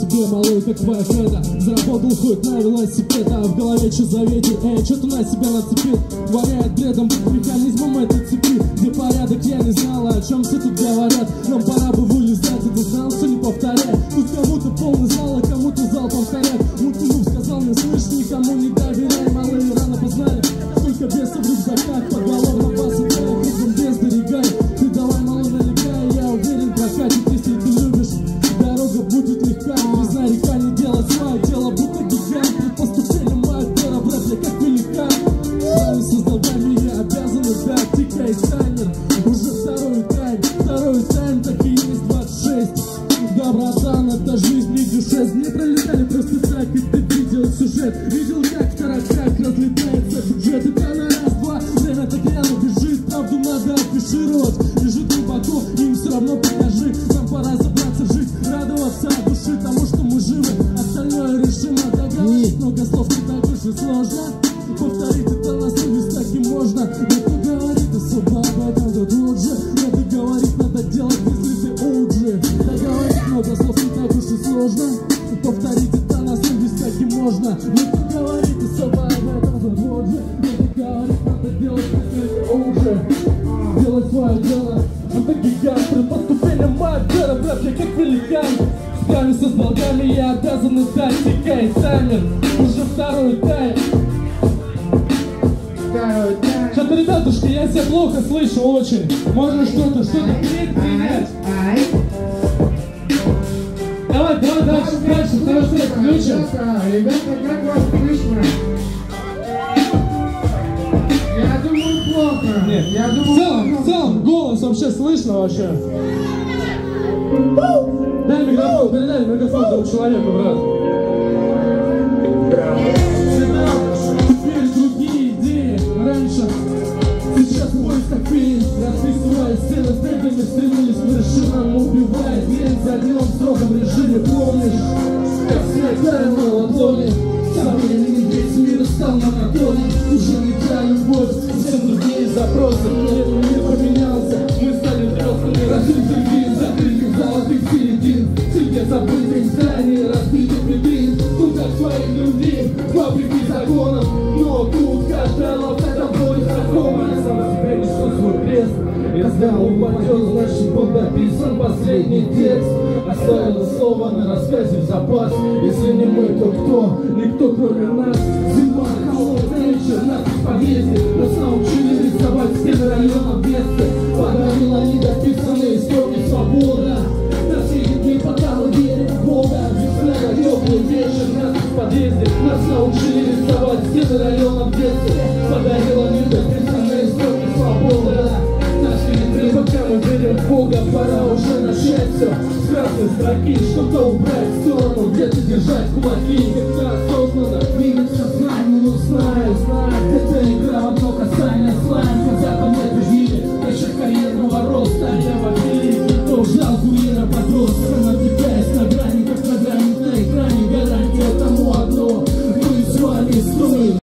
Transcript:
себе, малой, как твоя Фреда Заработал хоть на велосипед, а в голове что за ветер Эй, что ты на себя нацепил? Варяет бредом, механизмом этой цепи. Где порядок, я не знала, о чем все тут говорят. Нам пора бы вылезать, ты знал, что не повторяй. Тут кому-то полный зал, а кому-то зал повторяет Мутунув сказал мне, слышь, никому не доверяй. Малые рано познали, сколько бесов в рюкзаках не делать свое дело, будто гигант. При поступлении моя вера, я как великан. Справился с долгами, я обязан дать Тикай таймер, уже второй тайм Второй тайм, так и есть 26 Да, братан, это жизнь, не дюшес. Не пролетали просто так, и ты видел сюжет. Видел, как в тараках разлетается бюджет. Это на раз-два, время так Правду надо афишировать, лежит глубоко Им все равно покажи, не и сложно Повторить это на совесть так и можно Но кто говорит особо об этом, тот лучше Надо говорить, надо делать, если ты OG Договорить много слов не так уж и сложно. Повторить это на совесть так и можно Но кто говорит особо об этом, тот лучше Надо говорить, надо делать, если ты OG Справился с долгами, я обязан дать Тикай таймер, уже второй тайм Что-то, ребятушки, я себя плохо слышу очень. Можно что-то, что-то принять, принять. Давай, давай дальше, дальше, второй трек включим. Ребята, как вас слышно? Я думаю, плохо. Нет, Я в думаю, целом, в целом, голос вообще слышно вообще. Микрофон, передай микрофон тому человеку, брат. Теперь другие идеи. Раньше, сейчас в поисках фильм. Расписывая сцены с тегами, стремились к вершинам, убивая день за днем в строгом режиме. Помнишь, как снег таял на ладони? Со временем весь мир стал монотонен. Уже не та любовь, Когда упадет, значит был написан последний текст. Оставила слово на рассказе в запас. Если не мы, то кто? Никто кроме нас. Зима, холодная вечер, нас в подъезде. стороны строки Чтобы убрать? В сторону, где-то держать кулаки.